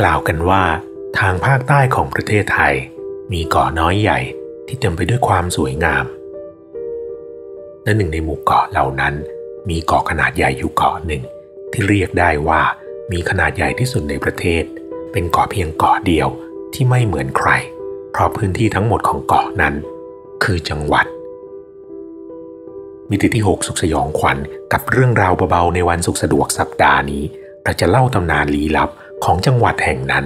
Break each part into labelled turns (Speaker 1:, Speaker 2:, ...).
Speaker 1: กล่าวกันว่าทางภาคใต้ของประเทศไทย มีเกาะน้อยใหญ่ที่เต็มไปด้วยความสวยงาม และหนึ่งในหมู่เกาะเหล่านั้น มีเกาะขนาดใหญ่อยู่เกาะหนึ่ง ที่เรียกได้ว่ามีขนาดใหญ่ที่สุดในประเทศ เป็นเกาะเพียงเกาะเดียวที่ไม่เหมือนใคร เพราะพื้นที่ทั้งหมดของเกาะนั้น คือจังหวัด มิติที่ 6 สุขสยองขวัญกับเรื่องราวเบาๆในวันสุขสะดวกสัปดาห์นี้เราจะเล่าตำนานลี้ลับ ของจังหวัดแห่งนั้น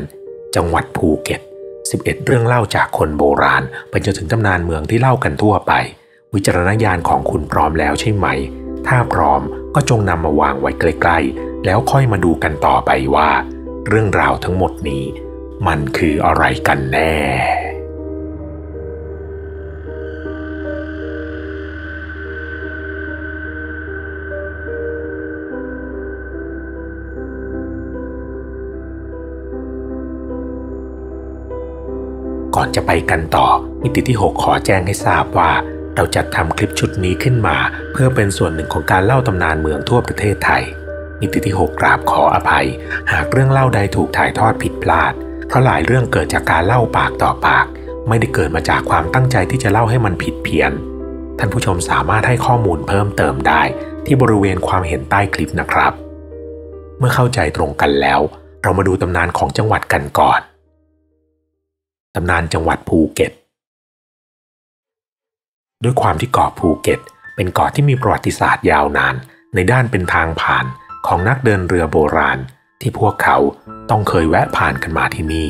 Speaker 1: จังหวัดภูเก็ต 11 เรื่องเล่าจากคนโบราณไปจนถึงตำนานเมืองที่เล่ากันทั่วไป วิจารณญาณของคุณพร้อมแล้วใช่ไหม ถ้าพร้อมก็จงนำมาวางไว้ใกล้ๆ แล้วค่อยมาดูกันต่อไปว่า เรื่องราวทั้งหมดนี้ มันคืออะไรกันแน่ ก่อนจะไปกันต่อ มิติที่ 6 ขอแจ้งให้ทราบว่าเราจัดทำคลิปชุดนี้ขึ้นมา เพื่อเป็นส่วนหนึ่งของการเล่าตำนานเมืองทั่วประเทศไทย มิติที่ 6 กราบขออภัย หากเรื่องเล่าใดถูกถ่ายทอดผิดพลาด เพราะหลายเรื่องเกิดจากการเล่าปากต่อปาก ไม่ได้เกิดมาจากความตั้งใจที่จะเล่าให้มันผิดเพี้ยน ท่านผู้ชมสามารถให้ข้อมูลเพิ่มเติมได้ ที่บริเวณความเห็นใต้คลิปนะครับ เมื่อเข้าใจตรงกันแล้ว เรามาดูตำนานของจังหวัดกันก่อน ตำนานจังหวัดภูเก็ต ด้วยความที่เกาะภูเก็ต เป็นเกาะที่มีประวัติศาสตร์ยาวนาน ในด้านเป็นทางผ่านของนักเดินเรือโบราณ ที่พวกเขาต้องเคยแวะผ่านกันมาที่นี่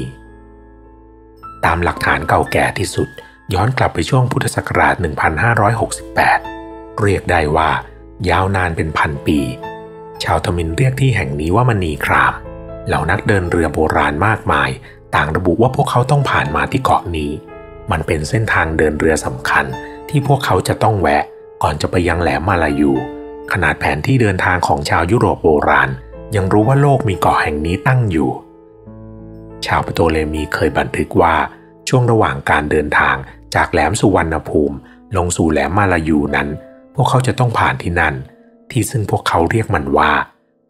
Speaker 1: ตามหลักฐานเก่าแก่ที่สุด ย้อนกลับไปช่วงพุทธศักราช 1568 เรียกได้ว่า ยาวนานเป็นพันปี ชาวทมินเรียกที่แห่งนี้ว่ามณีคราม เหล่านักเดินเรือโบราณมากมาย ต่างระบุว่าพวกเขาต้องผ่านมาที่เกาะนี้ มันเป็นเส้นทางเดินเรือสำคัญที่พวกเขาจะต้องแวะก่อนจะไปยังแหลมมาลายู ขนาดแผนที่เดินทางของชาวยุโรปโบราณ ยังรู้ว่าโลกมีเกาะแห่งนี้ตั้งอยู่ ชาวปโตเลมีเคยบันทึกว่าช่วงระหว่างการเดินทางจากแหลมสุวรรณภูมิ ลงสู่แหลมมาลายูนั้น พวกเขาจะต้องผ่านที่นั่น ที่ซึ่งพวกเขาเรียกมันว่า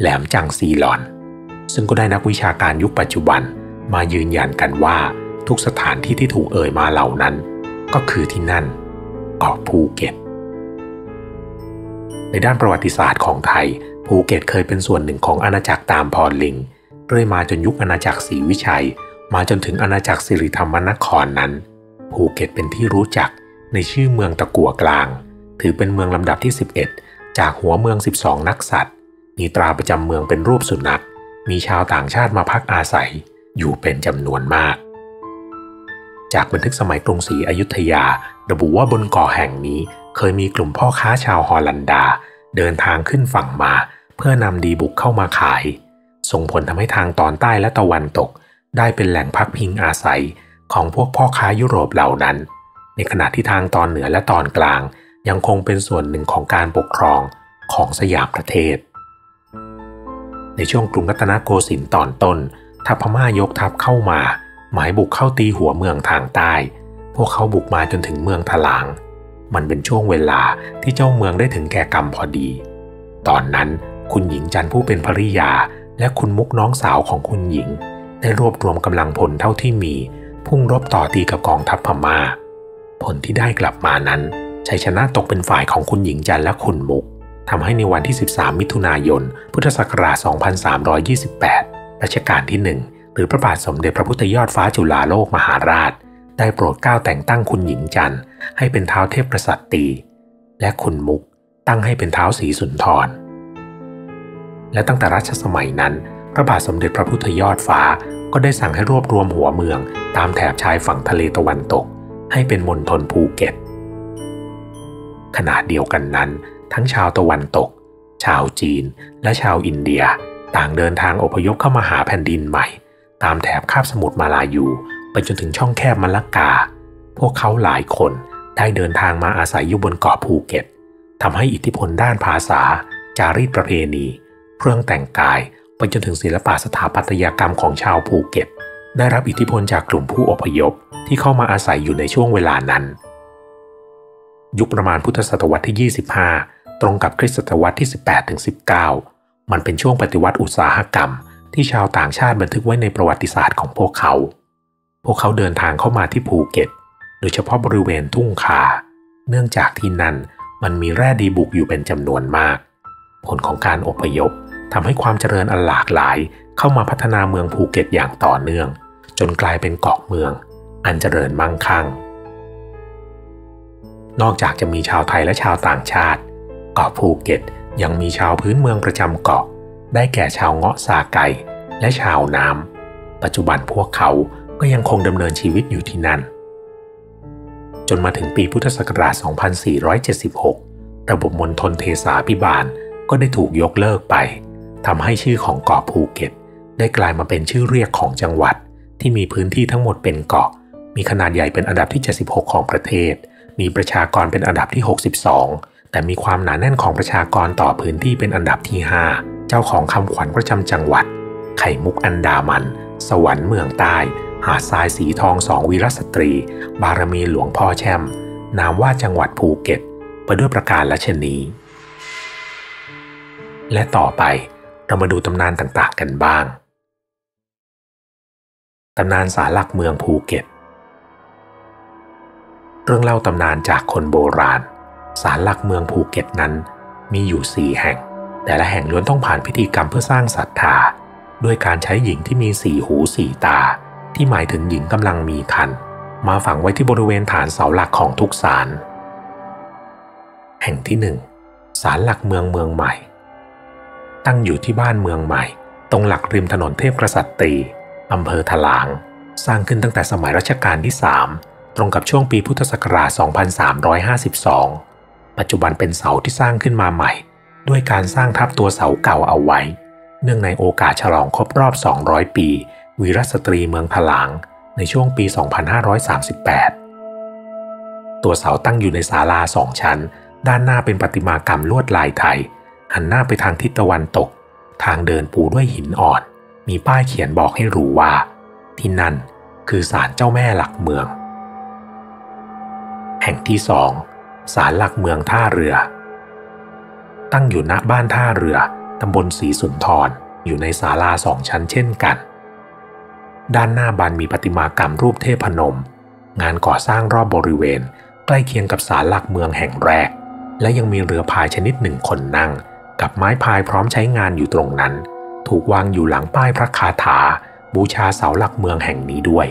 Speaker 1: แหลมจังซีหลอน ซึ่งก็ได้นักวิชาการยุคปัจจุบัน มายืนยันกันว่าทุกสถานที่ที่ถูกเอ่ยมาเหล่านั้น ก็คือที่นั่นเกาะภูเก็ต ในด้านประวัติศาสตร์ของไทย ภูเก็ตเคยเป็นส่วนหนึ่งของอาณาจักรตามพรลิงเรื่อยมาจนยุคอาณาจักรศรีวิชัย มาจนถึงอาณาจักรสิริธรรมนครนั้น ภูเก็ตเป็นที่รู้จักในชื่อเมืองตะกัวกลาง ถือเป็นเมืองลำดับที่ 11 จากหัวเมือง 12 นักสัตว์ มีตราประจำเมืองเป็นรูปสุนัข มีชาวต่างชาติมาพักอาศัย อยู่เป็นจำนวนมาก จากบันทึกสมัยกรุงศรีอยุธยา ระบุว่าบนเกาะแห่งนี้เคยมีกลุ่มพ่อค้าชาวฮอลันดา เดินทางขึ้นฝั่งมา เพื่อนำดีบุกเข้ามาขาย ส่งผลทำให้ทางตอนใต้และตะวันตก ได้เป็นแหล่งพักพิงอาศัยของพวกพ่อค้ายุโรปเหล่านั้น ในขณะที่ทางตอนเหนือและตอนกลาง ยังคงเป็นส่วนหนึ่งของการปกครองของสยามประเทศ ในช่วงกรุงรัตนโกสินทร์ตอนต้น ทัพพม่ายกทัพเข้ามา หมายบุกเข้าตีหัวเมืองทางใต้ พวกเขาบุกมาจนถึงเมืองถลาง มันเป็นช่วงเวลาที่เจ้าเมืองได้ถึงแก่กรรมพอดี ตอนนั้นคุณหญิงจันผู้เป็นภริยา และคุณมุกน้องสาวของคุณหญิง ได้รวบรวมกำลังพลเท่าที่มี พุ่งรบต่อตีกับกองทัพพม่า ผลที่ได้กลับมานั้นชัยชนะตกเป็นฝ่ายของคุณหญิงจันและคุณมุกทำให้ในวันที่ 13 มิถุนายน พุทธศักราช 2328 รัชกาลที่1หรือพระบาทสมเด็จพระพุทธยอดฟ้าจุฬาโลกมหาราช ได้โปรดเกล้าแต่งตั้งคุณหญิงจันทร์ให้เป็นท้าวเทพกระษัตรีและคุณมุกตั้งให้เป็นท้าวศรีสุนทร และตั้งแต่รัชสมัยนั้น พระบาทสมเด็จพระพุทธยอดฟ้าก็ได้สั่งให้รวบรวมหัวเมือง ตามแถบชายฝั่งทะเลตะวันตก ให้เป็นมณฑลภูเก็ต ขณะเดียวกันนั้น ทั้งชาวตะวันตก ชาวจีนและชาวอินเดีย ต่างเดินทางอพยพเข้ามาหาแผ่นดินใหม่ ตามแถบคาบสมุทรมาลายูไปจนถึงช่องแคบมัลลักกา พวกเขาหลายคนได้เดินทางมาอาศัยอยู่บนเกาะภูเก็ตทำให้อิทธิพลด้านภาษา จารีตประเพณี เครื่องแต่งกายไปจนถึงศิลปะสถาปัตยกรรมของชาวภูเก็ต ได้รับอิทธิพลจากกลุ่มผู้อพยพที่เข้ามาอาศัยอยู่ในช่วงเวลานั้น ยุคประมาณพุทธศตวรรษที่ 25 ตรงกับคริสตศตวรรษที่ 18-19 มันเป็นช่วงปฏิวัติอุตสาหกรรม ที่ชาวต่างชาติบันทึกไว้ในประวัติศาสตร์ของพวกเขา พวกเขาเดินทางเข้ามาที่ภูเก็ต โดยเฉพาะบริเวณทุ่งคา เนื่องจากที่นั่นมันมีแร่ดีบุกอยู่เป็นจำนวนมาก ผลของการอพยพทำให้ความเจริญอันหลากหลาย เข้ามาพัฒนาเมืองภูเก็ตอย่างต่อเนื่อง จนกลายเป็นเกาะเมือง อันเจริญมั่งคั่ง นอกจากจะมีชาวไทยและชาวต่างชาติเกาะภูเก็ต ยังมีชาวพื้นเมืองประจำเกาะ ได้แก่ชาวเงาะซาไก่และชาวน้ำปัจจุบันพวกเขาก็ยังคงดำเนินชีวิตอยู่ที่นั่น จนมาถึงปีพุทธศักราช 2476 ระบบมณฑลเทสาพิบาลก็ได้ถูกยกเลิกไปทำให้ชื่อของเกาะภูเก็ต ได้กลายมาเป็นชื่อเรียกของจังหวัด ที่มีพื้นที่ทั้งหมดเป็นเกาะ มีขนาดใหญ่เป็นอันดับที่ 76 ของประเทศ มีประชากรเป็นอันดับที่ 62 แต่มีความหนาแน่นของประชากรต่อพื้นที่เป็นอันดับที่ 5 เจ้าของคำขวัญประจำจังหวัด ไข่มุกอันดามัน สวรรค์เมืองใต้ หาดทรายสีทองสองวีรสตรี บารมีหลวงพ่อแช่ม นามว่าจังหวัดภูเก็ตไปด้วยประการละชนี และต่อไปเรามาดูตำนานต่างๆกันบ้าง ตำนานสารหลักเมืองภูเก็ต เรื่องเล่าตำนานจากคนโบราณ สารหลักเมืองภูเก็ตนั้น มีอยู่สี่แห่ง แต่ละแห่งล้วนต้องผ่านพิธีกรรมเพื่อสร้างศรัทธาด้วยการใช้หญิงที่มีสี่หูสี่ตา ที่หมายถึงหญิงกำลังมีคัน มาฝังไว้ที่บริเวณฐานเสาหลักของทุกศาลแห่งที่หนึ่งศาลหลักเมืองเมืองใหม่ ตั้งอยู่ที่บ้านเมืองใหม่ ตรงหลักริมถนนเทพกษัตรีอำเภอถลาง สร้างขึ้นตั้งแต่สมัยรัชกาลที่ 3 ตรงกับช่วงปีพุทธศักราช 2352 ปัจจุบันเป็นเสาที่สร้างขึ้นมาใหม่ ด้วยการสร้างทับตัวเสาเก่าเอาไว้ เนื่องในโอกาสฉลองครบรอบ 200 ปี วีรสตรีเมืองถลาง ในช่วงปี 2538 ตัวเสาตั้งอยู่ในศาลาสองชั้น ด้านหน้าเป็นประติมากรรมลวดลายไทย หันหน้าไปทางทิศตะวันตก ทางเดินปูด้วยหินอ่อน มีป้ายเขียนบอกให้รู้ว่า ที่นั่นคือศาลเจ้าแม่หลักเมือง แห่งที่สอง ศาลหลักเมืองท่าเรือ ตั้งอยู่ณบ้านท่าเรือตำบลศรีสุนทรอยู่ในศาลาสองชั้นเช่นกัน ด้านหน้าบานมีประติมากรรมรูปเทพนม งานก่อสร้างรอบบริเวณ ใกล้เคียงกับศาลหลักเมืองแห่งแรก และยังมีเรือพายชนิดหนึ่งคนนั่ง กับไม้พายพร้อมใช้งานอยู่ตรงนั้น ถูกวางอยู่หลังป้ายพระคาถา บูชาเสาหลักเมืองแห่งนี้ด้วย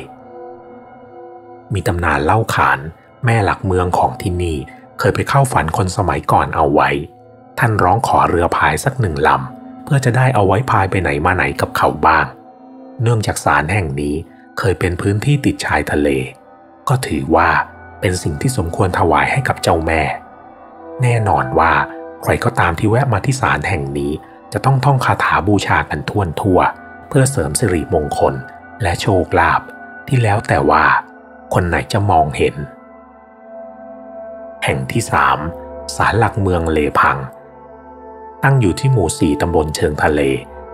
Speaker 1: มีตำนานเล่าขานแม่หลักเมืองของที่นี่ เคยไปเข้าฝันคนสมัยก่อนเอาไว้ ท่านร้องขอเรือพายสักหนึ่งลำ เพื่อจะได้เอาไว้พายไปไหนมาไหนกับเขาบ้าง เนื่องจากศาลแห่งนี้เคยเป็นพื้นที่ติดชายทะเล ก็ถือว่าเป็นสิ่งที่สมควรถวายให้กับเจ้าแม่ แน่นอนว่าใครก็ตามที่แวะมาที่ศาลแห่งนี้ จะต้องท่องคาถาบูชากันท่วนทั่ว เพื่อเสริมสิริมงคลและโชคลาภที่แล้วแต่ว่า คนไหนจะมองเห็น แห่งที่สามศาลหลักเมืองเลพัง ตั้งอยู่ที่หมู่สี่ตำบลเชิงทะเล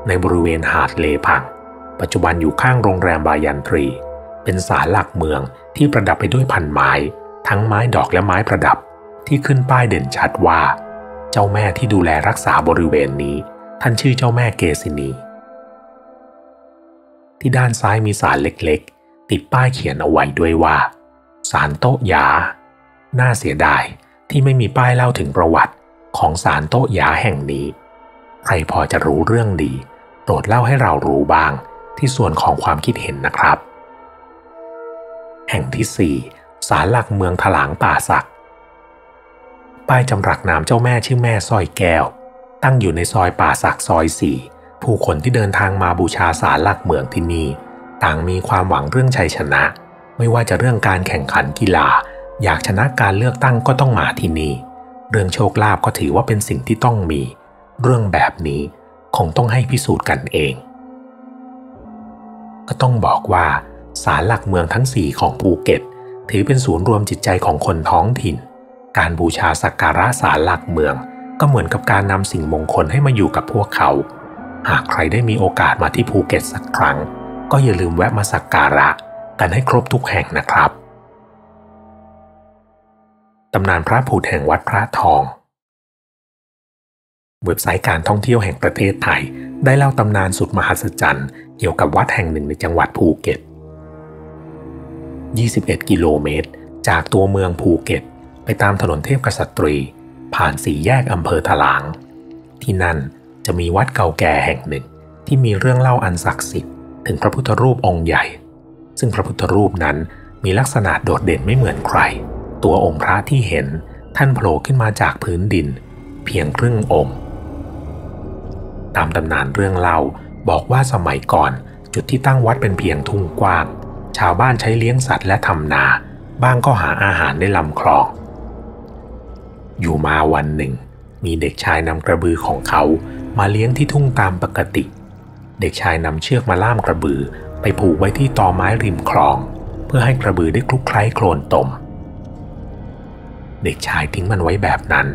Speaker 1: ในบริเวณหาดเลพัง ปัจจุบันอยู่ข้างโรงแรมบายันทรี เป็นศาลหลักเมืองที่ประดับไปด้วยพันไม้ ทั้งไม้ดอกและไม้ประดับ ที่ขึ้นป้ายเด่นชัดว่า เจ้าแม่ที่ดูแลรักษาบริเวณนี้ ท่านชื่อเจ้าแม่เกษินี ที่ด้านซ้ายมีศาลเล็กๆ ติดป้ายเขียนเอาไว้ด้วยว่าศาลโต๊ะยา น่าเสียดายที่ไม่มีป้ายเล่าถึงประวัติของศาลโต๊ะยาแห่งนี้ ใครพอจะรู้เรื่องดี โปรดเล่าให้เรารู้บ้างที่ส่วนของความคิดเห็นนะครับ แห่งที่สี่ศาลหลักเมืองถลางป่าสักป้ายจำรักนามเจ้าแม่ชื่อแม่สร้อยแก้ว ตั้งอยู่ในซอยป่าสักซอยสี่ผู้คนที่เดินทางมาบูชาสารหลักเมืองที่นี่ต่างมีความหวังเรื่องชัยชนะ ไม่ว่าจะเรื่องการแข่งขันกีฬา อยากชนะการเลือกตั้งก็ต้องมาที่นี่ เรื่องโชคลาภก็ถือว่าเป็นสิ่งที่ต้องมี เรื่องแบบนี้คงต้องให้พิสูจน์กันเอง ก็ต้องบอกว่าศาลหลักเมืองทั้งสี่ของภูเก็ต ถือเป็นศูนย์รวมจิตใจของคนท้องถิ่น การบูชาสักการะสารหลักเมือง ก็เหมือนกับการนำสิ่งมงคลให้มาอยู่กับพวกเขา หากใครได้มีโอกาสมาที่ภูเก็ตสักครั้ง ก็อย่าลืมแวะมาสักการะ กันให้ครบทุกแห่งนะครับ ตำนานพระผุดแห่งวัดพระทอง เว็บไซต์การท่องเที่ยวแห่งประเทศไทย ได้เล่าตำนานสุดมหัศจรรย์เกี่ยวกับวัดแห่งหนึ่งในจังหวัดภูเก็ต 21 กิโลเมตร จากตัวเมืองภูเก็ต ไปตามถนนเทพกษัตรี ผ่านสี่แยกอำเภอถลาง ที่นั่นจะมีวัดเก่าแก่แห่งหนึ่งที่มีเรื่องเล่าอันศักดิ์สิทธิ์ถึงพระพุทธรูปองค์ใหญ่ ซึ่งพระพุทธรูปนั้นมีลักษณะโดดเด่นไม่เหมือนใคร ตัวองค์พระที่เห็นท่านโผล่ขึ้นมาจากพื้นดิน เพียงครึ่งองค์ ตามตำนานเรื่องเล่าบอกว่าสมัยก่อนจุดที่ตั้งวัดเป็นเพียงทุ่งกว้าง ชาวบ้านใช้เลี้ยงสัตว์และทำนา บ้างก็หาอาหารในลำคลอง อยู่มาวันหนึ่ง มีเด็กชายนำกระบือของเขามาเลี้ยงที่ทุ่งตามปกติ เด็กชายนำเชือกมาล่ามกระบือไปผูกไว้ที่ตอไม้ริมคลอง เพื่อให้กระบือได้คลุกคล้ายโคลนตม เด็กชายทิ้งมันไว้แบบนั้น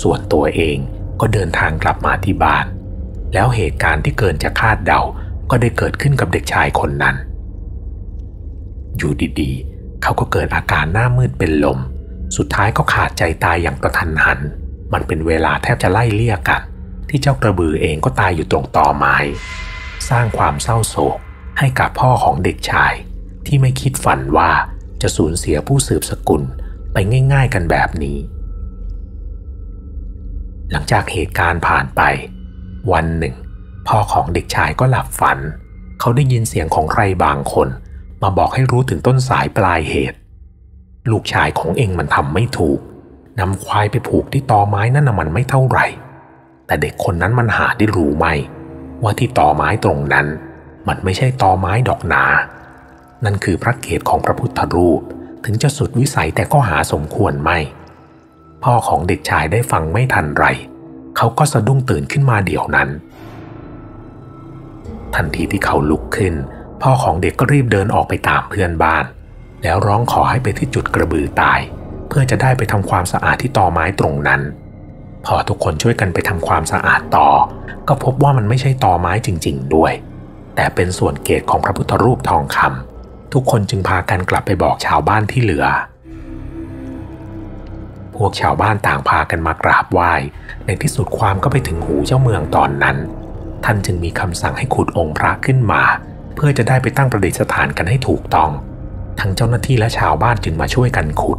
Speaker 1: ส่วนตัวเองก็เดินทางกลับมาที่บ้าน แล้วเหตุการณ์ที่เกินจะคาดเดา ก็ได้เกิดขึ้นกับเด็กชายคนนั้น อยู่ดีๆ เขาก็เกิดอาการหน้ามืดเป็นลม สุดท้ายก็ขาดใจตายอย่างกระทันหัน มันเป็นเวลาแทบจะไล่เลี่ยกัน ที่เจ้ากระบือเองก็ตายอยู่ตรงตอไม้ สร้างความเศร้าโศกให้กับพ่อของเด็กชาย ที่ไม่คิดฝันว่าจะสูญเสียผู้สืบสกุล ไปง่ายๆกันแบบนี้ หลังจากเหตุการณ์ผ่านไป วันหนึ่ง พ่อของเด็กชายก็หลับฝัน เขาได้ยินเสียงของใครบางคน มาบอกให้รู้ถึงต้นสายปลายเหตุ ลูกชายของเองมันทำไม่ถูกนำควายไปผูกที่ตอไม้นั่นน่ะมันไม่เท่าไหร่ แต่เด็กคนนั้นมันหาได้รู้ไหม ว่าที่ตอไม้ตรงนั้น มันไม่ใช่ตอไม้ดอกนา นั่นคือพระเกศของพระพุทธรูป ถึงจะสุดวิสัยแต่ก็หาสมควรไม่ พ่อของเด็กชายได้ฟังไม่ทันไร เขาก็สะดุ้งตื่นขึ้นมาเดี๋ยวนั้น ทันทีที่เขาลุกขึ้น พ่อของเด็กก็รีบเดินออกไปตามเพื่อนบ้าน แล้วร้องขอให้ไปที่จุดกระบือตาย เพื่อจะได้ไปทำความสะอาดที่ตอไม้ตรงนั้น พอทุกคนช่วยกันไปทำความสะอาดต่อ ก็พบว่ามันไม่ใช่ตอไม้จริง ๆ ด้วย แต่เป็นส่วนเกศของพระพุทธรูปทองคำ ทุกคนจึงพากันกลับไปบอกชาวบ้านที่เหลือ พวกชาวบ้านต่างพากันมากราบไหว้ ในที่สุดความก็ไปถึงหูเจ้าเมืองตอนนั้น ท่านจึงมีคำสั่งให้ขุดองค์พระขึ้นมา เพื่อจะได้ไปตั้งประดิษฐานกันให้ถูกต้อง ทั้งเจ้าหน้าที่และชาวบ้านจึงมาช่วยกันขุด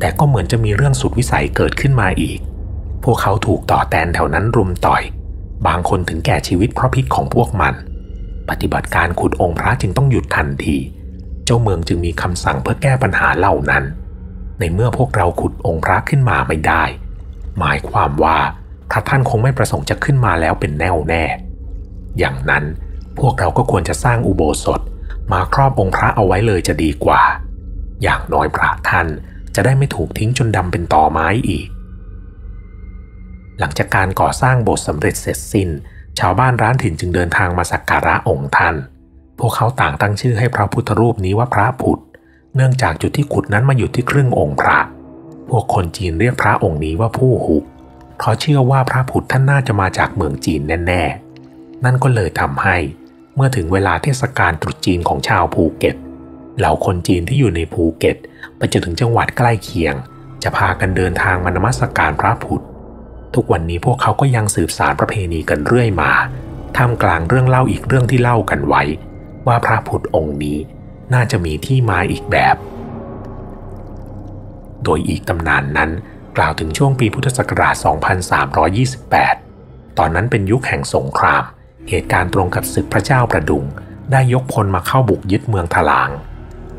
Speaker 1: แต่ก็เหมือนจะมีเรื่องสุดวิสัยเกิดขึ้นมาอีก พวกเขาถูกต่อแตนแถวนั้นรุมต่อย บางคนถึงแก่ชีวิตเพราะพิษของพวกมันปฏิบัติการขุดองค์พระจึงต้องหยุดทันที จ้าเมืองจึงมีคำสั่งเพื่อแก้ปัญหาเหล่านั้น ในเมื่อพวกเราขุดองค์พระขึ้นมาไม่ได้ หมายความว่าพระท่านคงไม่ประสงค์จะขึ้นมาแล้วเป็นแน่วแน่ อย่างนั้นพวกเราก็ควรจะสร้างอุโบสถมาครอบองค์พระเอาไว้เลยจะดีกว่า อย่างน้อยพระท่านจะได้ไม่ถูกทิ้งจนดำเป็นตอไม้อีก หลังจากการก่อสร้างโบสถ์สำเร็จเสร็จสิ้น ชาวบ้านร้านถิ่นจึงเดินทางมาสักการะองค์ท่าน พวกเขาต่างตั้งชื่อให้พระพุทธรูปนี้ว่าพระผุด เนื่องจากจุดที่ขุดนั้นมาอยู่ที่ครึ่งองค์พระ พวกคนจีนเรียกพระองค์นี้ว่าผู้หุกเพราะเชื่อว่าพระผุดท่านน่าจะมาจากเมืองจีนแน่ๆ นั่นก็เลยทำให้ เมื่อถึงเวลาเทศกาลตรุษจีนของชาวภูเก็ต เหล่าคนจีนที่อยู่ในภูเก็ตไปจนถึงจังหวัดใกล้เคียง จะพากันเดินทางมานมัสการพระผุดทุกวันนี้พวกเขาก็ยังสืบสารประเพณีกันเรื่อยมา ท่ามกลางเรื่องเล่าอีกเรื่องที่เล่ากันไว้ ว่าพระผุดองค์นี้น่าจะมีที่มาอีกแบบ โดยอีกตำนานนั้นกล่าวถึงช่วงปีพุทธศักราช 2328 ตอนนั้นเป็นยุคแห่งสงคราม เหตุการณ์ตรงกับศึกพระเจ้าประดุง ได้ยกพลมาเข้าบุกยึดเมืองถลาง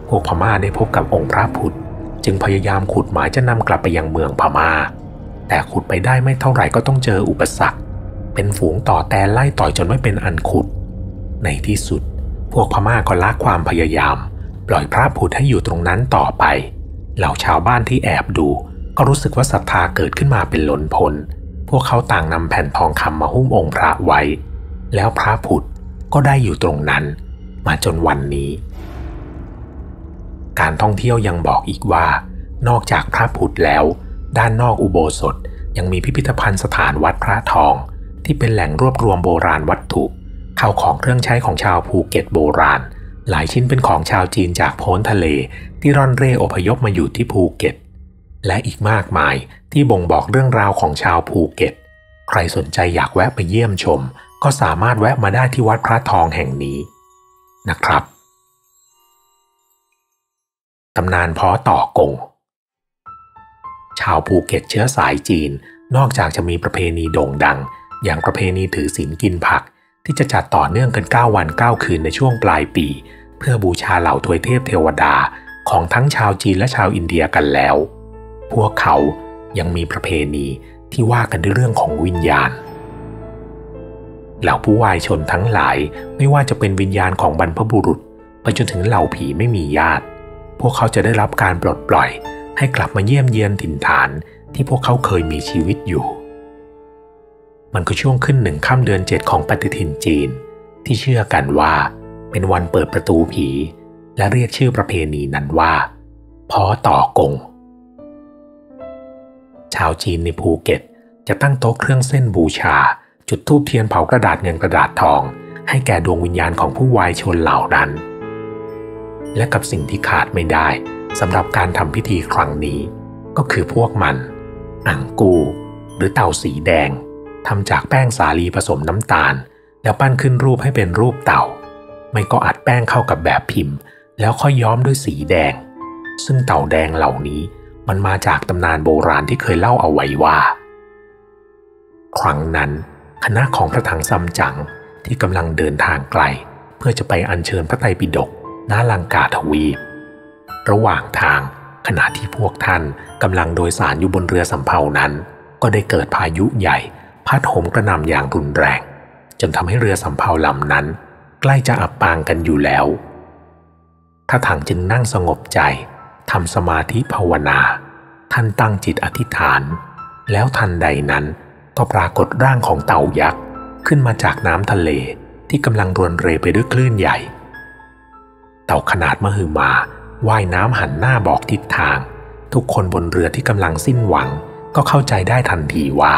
Speaker 1: พวกพม่าได้พบกับองค์พระพุทธ จึงพยายามขุดหมายจะนำกลับไปยังเมืองพม่า แต่ขุดไปได้ไม่เท่าไหร่ก็ต้องเจออุปสรรค เป็นฝูงต่อแตนไล่ต่อยจนไม่เป็นอันขุด ในที่สุด พวกพม่าก็ละความพยายาม ปล่อยพระพุทธให้อยู่ตรงนั้นต่อไป เหล่าชาวบ้านที่แอบดู ก็รู้สึกว่าศรัทธาเกิดขึ้นมาเป็นล้นพ้นพวกเขาต่างนำแผ่นทองคำมาหุ้มองค์พระไว้ แล้วพระพุทธก็ได้อยู่ตรงนั้น มาจนวันนี้ การท่องเที่ยวยังบอกอีกว่า นอกจากพระผุดแล้ว ด้านนอกอุโบสถยังมีพิพิธภัณฑ์สถานวัดพระทอง ที่เป็นแหล่งรวบรวมโบราณวัตถุ ข้าวของเครื่องใช้ของชาวภูเก็ตโบราณ หลายชิ้นเป็นของชาวจีนจากโพ้นทะเลที่ร่อนเร่อพยพมาอยู่ที่ภูเก็ต และอีกมากมายที่บ่งบอกเรื่องราวของชาวภูเก็ต ใครสนใจอยากแวะไปเยี่ยมชม ก็สามารถแวะมาได้ที่วัดพระทองแห่งนี้นะครับตำนานพ้อต่อกง ชาวภูเก็ตเชื้อสายจีนนอกจากจะมีประเพณีโด่งดัง อย่างประเพณีถือศีลกินผัก ที่จะจัดต่อเนื่องกัน 9 วัน 9 คืนในช่วงปลายปี เพื่อบูชาเหล่าทวยเทพเทวดาของทั้งชาวจีนและชาวอินเดียกันแล้ว พวกเขายังมีประเพณีที่ว่ากันด้วยเรื่องของวิญญาณ เหล่าผู้วายชนทั้งหลายไม่ว่าจะเป็นวิญญาณของบรรพบุรุษ ไปจนถึงเหล่าผีไม่มีญาติ พวกเขาจะได้รับการปลดปล่อย ให้กลับมาเยี่ยมเยียนถิ่นฐานที่พวกเขาเคยมีชีวิตอยู่ มันก็ช่วงขึ้นหนึ่งค่ำเดือนเจ็ดของปฏิทินจีน ที่เชื่อกันว่า เป็นวันเปิดประตูผี และเรียกชื่อประเพณีนั้นว่าพอต่อกง ชาวจีนในภูเก็ต จะตั้งโต๊ะเครื่องเส้นบูชา จุดธูปเทียนเผากระดาษเงินกระดาษทอง ให้แก่ดวงวิญญาณของผู้วายชนเหล่านั้น และกับสิ่งที่ขาดไม่ได้สำหรับการทำพิธีครั้งนี้ ก็คือพวกมันอังกู หรือเต่าสีแดง ทำจากแป้งสาลีผสมน้ำตาล แล้วปั้นขึ้นรูปให้เป็นรูปเต่า ไม่ก็อัดแป้งเข้ากับแบบพิมพ์ แล้วค่อยย้อมด้วยสีแดง ซึ่งเต่าแดงเหล่านี้มันมาจากตำนานโบราณที่เคยเล่าเอาไว้ว่า ครั้งนั้นคณะของพระถังซัมจั๋งที่กำลังเดินทางไกล เพื่อจะไปอัญเชิญพระไตรปิฎกณลังกาทวีป ระหว่างทางขณะที่พวกท่านกำลังโดยสารอยู่บนเรือสำเภานั้น ก็ได้เกิดพายุใหญ่ พัดโหมกระหน่ำอย่างรุนแรง จนทำให้เรือสำเภาลำนั้น ใกล้จะอับปางกันอยู่แล้วถ้าถังจึงนั่งสงบใจทำสมาธิภาวนา ท่านตั้งจิตอธิษฐาน แล้วทันใดนั้นก็ปรากฏร่างของเต่ายักษ์ขึ้นมาจากน้ำทะเลที่กำลังรวนเรไปด้วยคลื่นใหญ่ เต่าขนาดมหึมาว่ายน้ำหันหน้าบอกทิศทาง ทุกคนบนเรือที่กำลังสิ้นหวังก็เข้าใจได้ทันทีว่า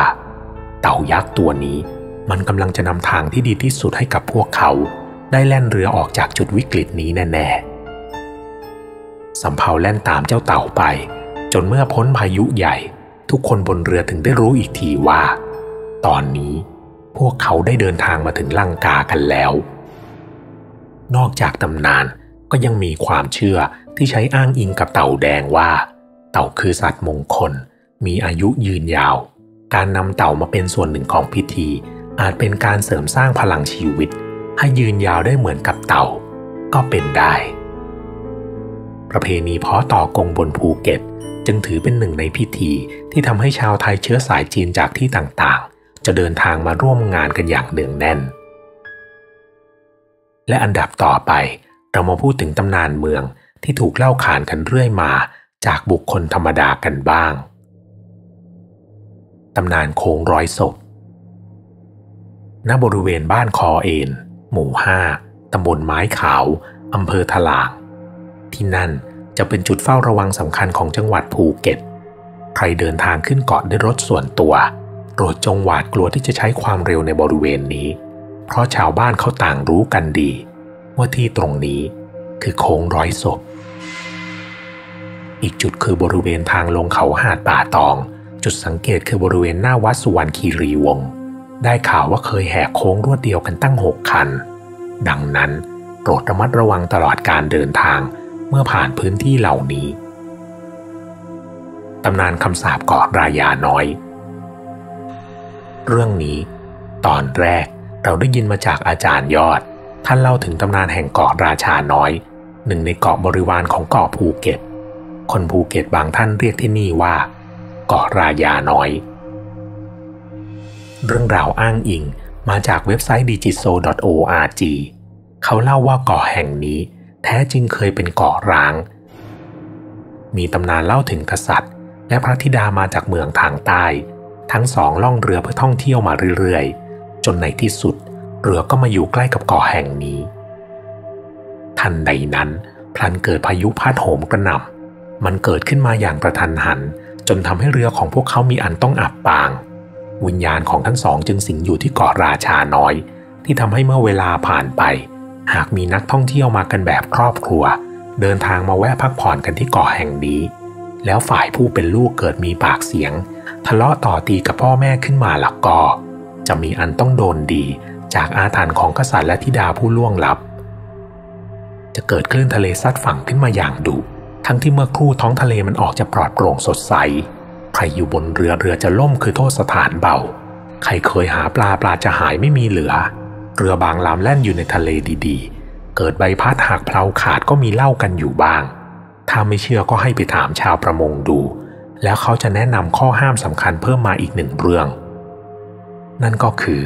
Speaker 1: เต่ายักษ์ตัวนี้ มันกำลังจะนำทางที่ดีที่สุดให้กับพวกเขา ได้แล่นเรือออกจากจุดวิกฤตนี้แน่ๆสำเภาแล่นตามเจ้าเต่าไป จนเมื่อพ้นพายุใหญ่ ทุกคนบนเรือถึงได้รู้อีกทีว่า ตอนนี้พวกเขาได้เดินทางมาถึงลังกากันแล้ว นอกจากตำนานก็ยังมีความเชื่อที่ใช้อ้างอิงกับเต่าแดงว่า เต่าคือสัตว์มงคล มีอายุยืนยาว การนำเต่ามาเป็นส่วนหนึ่งของพิธี อาจเป็นการเสริมสร้างพลังชีวิต ให้ยืนยาวได้เหมือนกับเต่า ก็เป็นได้ ประเพณีเพาะต่อกงบนภูเก็ต จึงถือเป็นหนึ่งในพิธีที่ทำให้ชาวไทยเชื้อสายจีนจากที่ต่างๆ จะเดินทางมาร่วมงานกันอย่างเนืองแน่น และอันดับต่อไปเรามาพูดถึงตำนานเมืองที่ถูกเล่าขานกันเรื่อยมาจากบุคคลธรรมดากันบ้าง ตำนานโค้งร้อยศพ ณ บริเวณบ้านคอเอนหมู่ห้าตำบลไม้ขาว อำเภอถลาง ที่นั่นจะเป็นจุดเฝ้าระวังสำคัญของจังหวัดภูเก็ต ใครเดินทางขึ้นเกาะด้วยรถส่วนตัว โปรดจงหวาดกลัวที่จะใช้ความเร็วในบริเวณนี้ เพราะชาวบ้านเขาต่างรู้กันดี ว่าที่ตรงนี้คือโค้งร้อยศพ อีกจุดคือบริเวณทางลงเขาหาดป่าตอง จุดสังเกตคือบริเวณหน้าวัดสุวรรณคีรีวงศ์ได้ข่าวว่าเคยแหกโค้งรวดเดียวกันตั้งหกคัน ดังนั้นโปรดระมัดระวังตลอดการเดินทางเมื่อผ่านพื้นที่เหล่านี้ ตำนานคำสาปเกาะรายาน้อย เรื่องนี้ ตอนแรกเราได้ยินมาจากอาจารย์ยอด ท่านเล่าถึงตำนานแห่งเกาะราชาน้อย หนึ่งในเกาะบริวารของเกาะภูเก็ต คนภูเก็ตบางท่านเรียกที่นี่ว่า เกาะรายาน้อย เรื่องราวอ้างอิงมาจากเว็บไซต์ digitso.org เขาเล่าว่าเกาะแห่งนี้ แท้จริงเคยเป็นเกาะร้าง มีตำนานเล่าถึงกษัตริย์ และพระธิดามาจากเมืองทางใต้ ทั้งสองล่องเรือเพื่อท่องเที่ยวมาเรื่อยๆ จนในที่สุด เรือก็มาอยู่ใกล้กับเกาะแห่งนี้ ทันใดนั้น พลันเกิดพายุพัดโหมกระหน่ำมันเกิดขึ้นมาอย่างประทันหัน จนทำให้เรือของพวกเขามีอันต้องอับปาง วิญญาณของทั้งสองจึงสิงอยู่ที่เกาะราชาน้อย ที่ทำให้เมื่อเวลาผ่านไป หากมีนักท่องเที่ยวมากันแบบครอบครัว เดินทางมาแวะพักผ่อนกันที่เกาะแห่งนี้ แล้วฝ่ายผู้เป็นลูกเกิดมีปากเสียง ทะเลาะต่อตีกับพ่อแม่ขึ้นมาหลักก็จะมีอันต้องโดนดีจากอาถรรพ์ของกษัตริย์และธิดาผู้ล่วงลับ จะเกิดคลื่นทะเลซัดฝั่งขึ้นมาอย่างดุ ทั้งที่เมื่อครู่ท้องทะเลมันออกจะปลอดโปร่งสดใส ใครอยู่บนเรือเรือจะล่มคือโทษสถานเบา ใครเคยหาปลาปลาจะหายไม่มีเหลือ เรือบางลำแล่นอยู่ในทะเลดีๆ เกิดใบพัดหักเพลาขาดก็มีเล่ากันอยู่บ้าง ถ้าไม่เชื่อก็ให้ไปถามชาวประมงดู แล้วเขาจะแนะนำข้อห้ามสำคัญเพิ่มมาอีกหนึ่งเรื่อง นั่นก็คือ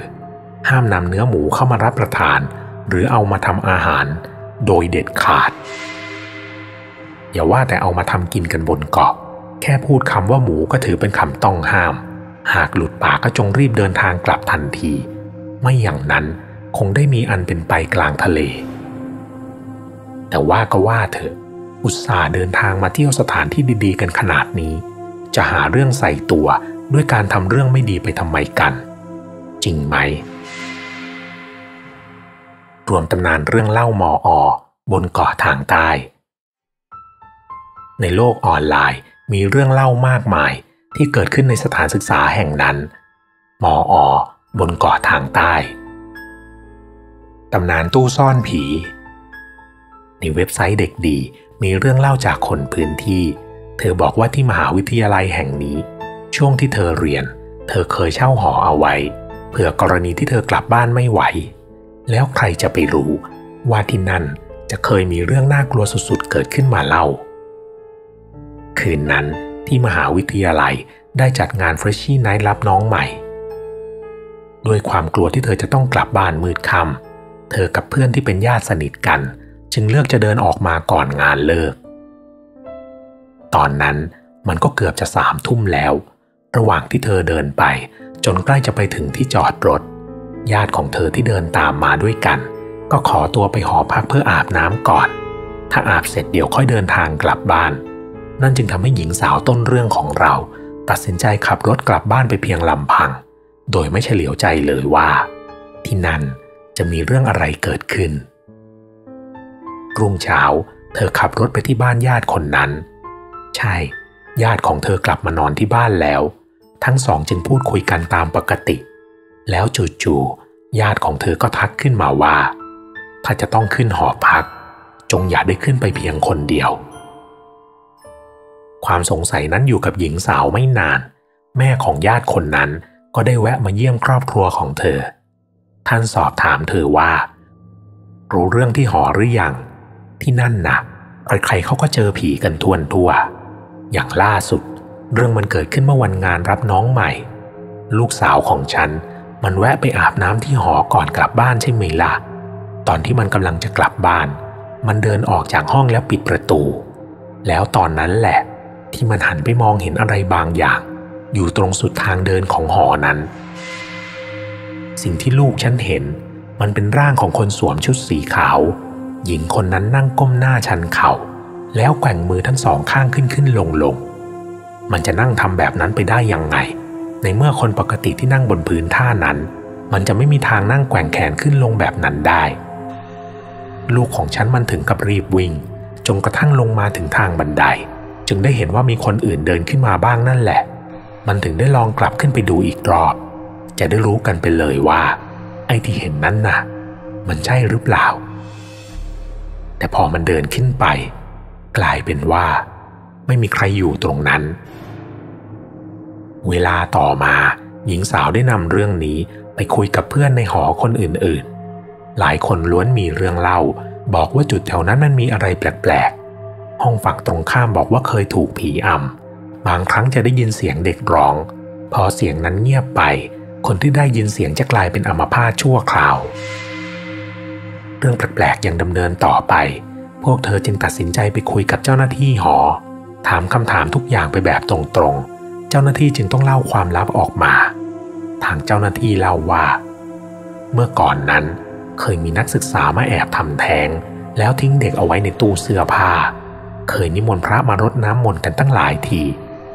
Speaker 1: ห้ามนำเนื้อหมูเข้ามารับประทาน หรือเอามาทำอาหาร โดยเด็ดขาด อย่าว่าแต่เอามาทำกินกันบนเกาะ แค่พูดคำว่าหมูก็ถือเป็นคำต้องห้าม หากหลุดปากก็จงรีบเดินทางกลับทันที ไม่อย่างนั้นคงได้มีอันเป็นไปกลางทะเล แต่ว่าก็ว่าเถอะ อุตส่าห์เดินทางมาเที่ยวสถานที่ดีๆ กันขนาดนี้ จะหาเรื่องใส่ตัวด้วยการทำเรื่องไม่ดีไปทำไมกัน จริงไหม รวมตำนานเรื่องเล่ามออบนเกาะทางใต้ ในโลกออนไลน์มีเรื่องเล่ามากมายที่เกิดขึ้นในสถานศึกษาแห่งนั้น มออบนเกาะทางใต้ ตำนานตู้ซ่อนผี ในเว็บไซต์เด็กดีมีเรื่องเล่าจากคนพื้นที่ เธอบอกว่าที่มหาวิทยาลัยแห่งนี้ ช่วงที่เธอเรียน เธอเคยเช่าหอเอาไว้ เผื่อกรณีที่เธอกลับบ้านไม่ไหว แล้วใครจะไปรู้ว่าที่นั่นจะเคยมีเรื่องน่ากลัวสุดๆ เกิดขึ้นมาแล้ว คืนนั้นที่มหาวิทยาลัยได้จัดงาน freshy night รับน้องใหม่ ด้วยความกลัวที่เธอจะต้องกลับบ้านมืดค่ำเธอกับเพื่อนที่เป็นญาติสนิทกัน จึงเลือกจะเดินออกมาก่อนงานเลิก ตอนนั้นมันก็เกือบจะสามทุ่มแล้ว ระหว่างที่เธอเดินไป จนใกล้จะไปถึงที่จอดรถ ญาติของเธอที่เดินตามมาด้วยกัน ก็ขอตัวไปหอพักเพื่ออาบน้ำก่อน ถ้าอาบเสร็จเดี๋ยวค่อยเดินทางกลับบ้าน นั่นจึงทำให้หญิงสาวต้นเรื่องของเรา ตัดสินใจขับรถกลับบ้านไปเพียงลำพัง โดยไม่เฉลียวใจเลยว่า ที่นั่นจะมีเรื่องอะไรเกิดขึ้น รุ่งเช้า เธอขับรถไปที่บ้านญาติคนนั้น ใช่ ญาติของเธอกลับมานอนที่บ้านแล้ว ทั้งสองจึงพูดคุยกันตามปกติ แล้วจู่ๆญาติของเธอก็ทักขึ้นมาว่า ถ้าจะต้องขึ้นหอพัก จงอย่าได้ขึ้นไปเพียงคนเดียว ความสงสัยนั้นอยู่กับหญิงสาวไม่นาน แม่ของญาติคนนั้นก็ได้แวะมาเยี่ยมครอบครัวของเธอ ท่านสอบถามเธอว่า รู้เรื่องที่หอหรือยัง ที่นั่นนะ่ะ ใครๆเขาก็เจอผีกันทวนทั่ว อย่างล่าสุด เรื่องมันเกิดขึ้นเมื่อวันงานรับน้องใหม่ ลูกสาวของฉัน มันแวะไปอาบน้ำที่หอก่อนกลับบ้านใช่ไหมล่ะ ตอนที่มันกำลังจะกลับบ้าน มันเดินออกจากห้องแล้วปิดประตู แล้วตอนนั้นแหละ ที่มันหันไปมองเห็นอะไรบางอย่าง อยู่ตรงสุดทางเดินของหอนั้น สิ่งที่ลูกฉันเห็น มันเป็นร่างของคนสวมชุดสีขาว หญิงคนนั้นนั่งก้มหน้าชันเขา่า แล้วแกว่งมือทั้งสองข้างขึ้นขึ้นลงลงมันจะนั่งทำแบบนั้นไปได้ยังไง ในเมื่อคนปกติที่นั่งบนพื้นท่านั้น มันจะไม่มีทางนั่งแกว่งแขนขึ้นลงแบบนั้นได้ ลูกของฉันมันถึงกับรีบวิ่งจนกระทั่งลงมาถึงทางบันได จึงได้เห็นว่ามีคนอื่นเดินขึ้นมาบ้างนั่นแหละ มันถึงได้ลองกลับขึ้นไปดูอีกรอบ จะได้รู้กันไปเลยว่า ไอ้ที่เห็นนั้นนะ่ะ มันใช่หรือเปล่า แต่พอมันเดินขึ้นไป กลายเป็นว่า ไม่มีใครอยู่ตรงนั้น เวลาต่อมาหญิงสาวได้นำเรื่องนี้ไปคุยกับเพื่อนในหอคนอื่นๆ หลายคนล้วนมีเรื่องเล่า บอกว่าจุดแถวนั้นมันมีอะไรแปลกๆ ห้องฝั่งตรงข้ามบอกว่าเคยถูกผีอำบางครั้งจะได้ยินเสียงเด็กร้อง พอเสียงนั้นเงียบไป คนที่ได้ยินเสียงจะกลายเป็นอัมพาตชั่วคราว เรื่องแปลกๆยังดำเนินต่อไป พวกเธอจึงตัดสินใจไปคุยกับเจ้าหน้าที่หอ ถามคำถามทุกอย่างไปแบบตรงๆ เจ้าหน้าที่จึงต้องเล่าความลับออกมา ทางเจ้าหน้าที่เล่าว่า เมื่อก่อนนั้นเคยมีนักศึกษามาแอบทำแท้ง แล้วทิ้งเด็กเอาไว้ในตู้เสื้อผ้า เคยนิมนต์พระมารดน้ำมนต์กันตั้งหลายที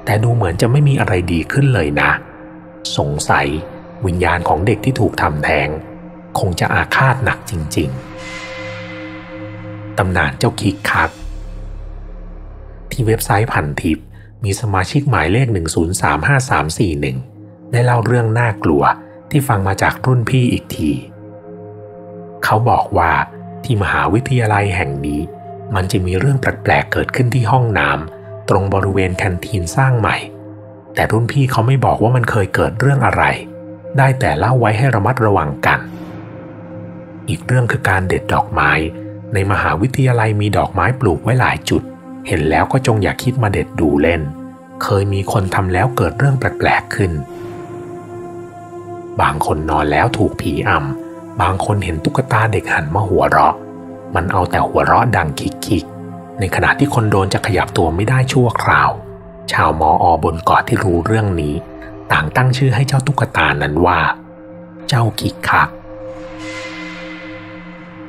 Speaker 1: แต่ดูเหมือนจะไม่มีอะไรดีขึ้นเลยนะ สงสัยวิญญาณของเด็กที่ถูกทำแทง คงจะอาฆาตหนักจริง ๆ ตำนานเจ้าคิกคัก ที่เว็บไซต์พันทิปมีสมาชิกหมายเลข 103531ได้เล่าเรื่องน่ากลัวที่ฟังมาจากรุ่นพี่อีกที เขาบอกว่าที่มหาวิทยาลัยแห่งนี้ มันจะมีเรื่องแปลกๆเกิดขึ้นที่ห้องน้ำตรงบริเวณแคนทีนสร้างใหม่ แต่รุ่นพี่เขาไม่บอกว่ามันเคยเกิดเรื่องอะไร ได้แต่เล่าไว้ให้ระมัดระวังกัน อีกเรื่องคือการเด็ดดอกไม้ ในมหาวิทยาลัยมีดอกไม้ปลูกไว้หลายจุด เห็นแล้วก็จงอย่าคิดมาเด็ดดูเล่น เคยมีคนทำแล้วเกิดเรื่องแปลกๆขึ้น บางคนนอนแล้วถูกผีอำบางคนเห็นตุ๊กตาเด็กหันมาหัวเราะ มันเอาแต่หัวเราะดังคิกๆ ในขณะที่คนโดนจะขยับตัวไม่ได้ชั่วคราว ชาวมออบนเกาะที่รู้เรื่องนี้ ต่างตั้งชื่อให้เจ้าตุ๊กตานั้นว่า เจ้าคิกคัก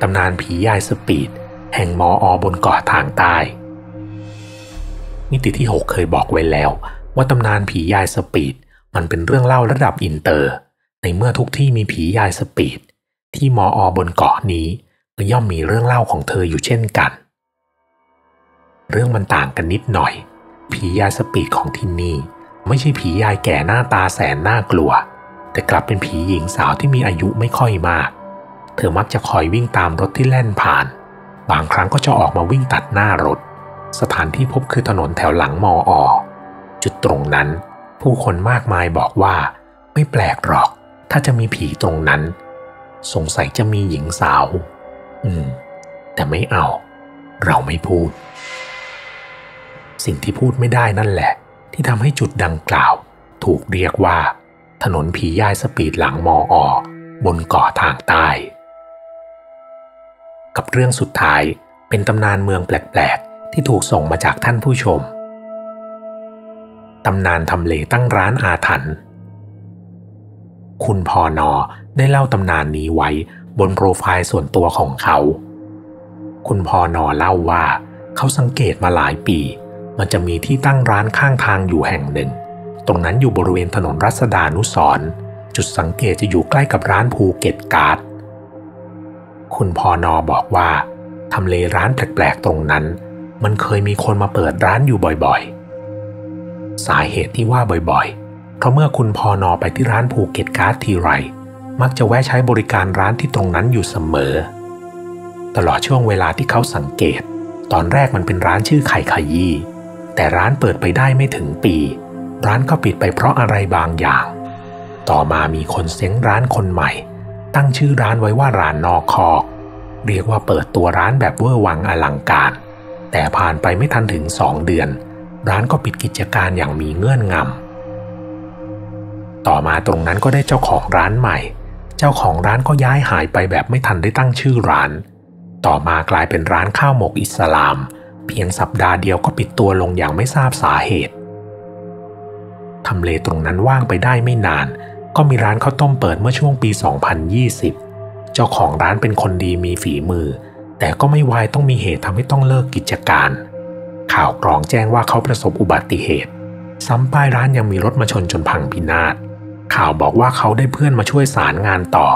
Speaker 1: ตำนานผียายสปีด แห่งมออบนเกาะทางใต้มิติที่ 6 เคยบอกไว้แล้ว ว่าตำนานผียายสปีด มันเป็นเรื่องเล่าระดับอินเตอร์ ในเมื่อทุกที่มีผียาย speed ที่ ม.อ. บนเกาะนี้ ย่อมมีเรื่องเล่าของเธออยู่เช่นกัน เรื่องมันต่างกันนิดหน่อย ผียาย speed ของที่นี่ไม่ใช่ผียายแก่หน้าตาแสนน่ากลัว แต่กลับเป็นผีหญิงสาวที่มีอายุไม่ค่อยมาก เธอมักจะคอยวิ่งตามรถที่แล่นผ่าน บางครั้งก็จะออกมาวิ่งตัดหน้ารถ สถานที่พบคือถนนแถวหลังมออ จุดตรงนั้น ผู้คนมากมายบอกว่า ไม่แปลกหรอก ถ้าจะมีผีตรงนั้น สงสัยจะมีหญิงสาว อืม แต่ไม่เอา เราไม่พูด สิ่งที่พูดไม่ได้นั่นแหละ ที่ทำให้จุดดังกล่าว ถูกเรียกว่า ถนนผีย่ายสปีดหลังมออบนเกาะทางใต้ กับเรื่องสุดท้ายเป็นตำนานเมืองแปลกๆ ที่ถูกส่งมาจากท่านผู้ชม ตำนานทำเลตั้งร้านอาถรรพ์ คุณพอนอได้เล่าตำนานนี้ไว้ บนโปรไฟล์ส่วนตัวของเขา คุณพอนอเล่าว่าเขาสังเกตมาหลายปี มันจะมีที่ตั้งร้านข้างทางอยู่แห่งหนึ่ง ตรงนั้นอยู่บริเวณถนนรัษฎานุสรณ์จุดสังเกตจะอยู่ใกล้กับร้านภูเก็ตการ์ด คุณพอนอบอกว่าทำเลร้านแปลกๆตรงนั้น มันเคยมีคนมาเปิดร้านอยู่บ่อยๆ สาเหตุที่ว่าบ่อยๆ เพราะเมื่อคุณพอนอไปที่ร้านภูเก็ตการ์ดทีไร มักจะแวะใช้บริการร้านที่ตรงนั้นอยู่เสมอ ตลอดช่วงเวลาที่เขาสังเกต ตอนแรกมันเป็นร้านชื่อไข่ขยี้แต่ร้านเปิดไปได้ไม่ถึงปี ร้านก็ปิดไปเพราะอะไรบางอย่าง ต่อมามีคนเซ้งร้านคนใหม่ ตั้งชื่อร้านไว้ว่าร้านนอกคอกเรียกว่าเปิดตัวร้านแบบเวอร์วังอลังการ แต่ผ่านไปไม่ทันถึงสองเดือน ร้านก็ปิดกิจการอย่างมีเงื่อนงำต่อมาตรงนั้นก็ได้เจ้าของร้านใหม่ เจ้าของร้านก็ย้ายหายไปแบบไม่ทันได้ตั้งชื่อร้าน ต่อมากลายเป็นร้านข้าวหมกอิสลาม เพียงสัปดาห์เดียวก็ปิดตัวลงอย่างไม่ทราบสาเหตุทำเลตรงนั้นว่างไปได้ไม่นาน ก็มีร้านข้าวต้มเปิดเมื่อช่วงปี 2020 เจ้าของร้านเป็นคนดีมีฝีมือ แต่ก็ไม่วายต้องมีเหตุทำให้ต้องเลิกกิจการ ข่าวกรองแจ้งว่าเขาประสบอุบัติเหตุ ซ้ำป้ายร้านยังมีรถมาชนจนพังพินาศ ข่าวบอกว่าเขาได้เพื่อนมาช่วยสารงานต่อ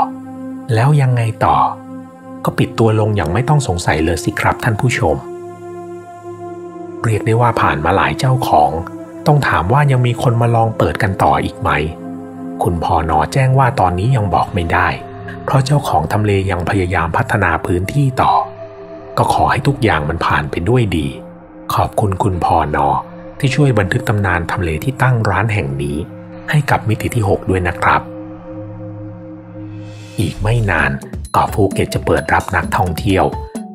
Speaker 1: แล้วยังไงต่อ ก็ปิดตัวลงอย่างไม่ต้องสงสัยเลยสิครับท่านผู้ชม เรียกได้ว่าผ่านมาหลายเจ้าของ ต้องถามว่ายังมีคนมาลองเปิดกันต่ออีกไหม คุณพอนอแจ้งว่าตอนนี้ยังบอกไม่ได้ เพราะเจ้าของทำเลยังพยายามพัฒนาพื้นที่ต่อ ก็ขอให้ทุกอย่างมันผ่านไปด้วยดี ขอบคุณคุณพอนอที่ช่วยบันทึกตำนานทำเลที่ตั้งร้านแห่งนี้ ให้กับมิติที่ 6 ด้วยนะครับ อีกไม่นานเกาะภูเก็ตจะเปิดรับนักท่องเที่ยว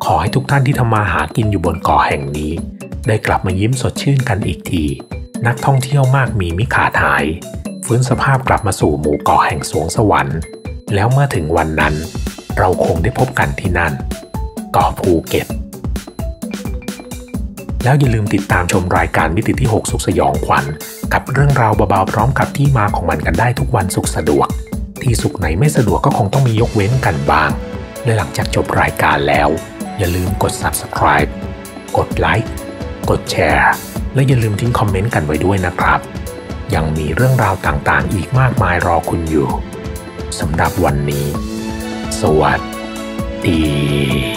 Speaker 1: ขอให้ทุกท่านที่ทำมาหากินอยู่บนเกาะแห่งนี้ ได้กลับมายิ้มสดชื่นกันอีกที นักท่องเที่ยวมากมีมิขาดหาย ฟื้นสภาพกลับมาสู่หมู่เกาะแห่งสวงสวรรค์ แล้วเมื่อถึงวันนั้น เราคงได้พบกันที่นั่นเกาะภูเก็ตแล้วอย่าลืมติดตามชมรายการมิติที่ 6 สุขสยองขวัญ กับเรื่องราวเบาๆพร้อมกับที่มาของมันกันได้ทุกวันสุขสะดวก ที่สุขไหนไม่สะดวกก็คงต้องมียกเว้นกันบ้าง และหลังจากจบรายการแล้ว อย่าลืมกด subscribe กดไลค์กดแชร์ และอย่าลืมทิ้งคอมเมนต์กันไว้ด้วยนะครับ ยังมีเรื่องราวต่างๆ อีกมากมายรอคุณอยู่สำหรับวันนี้ สวัสดี